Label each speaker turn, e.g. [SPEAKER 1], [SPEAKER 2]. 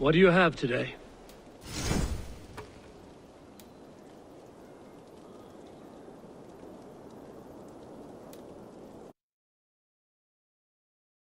[SPEAKER 1] What do you have today?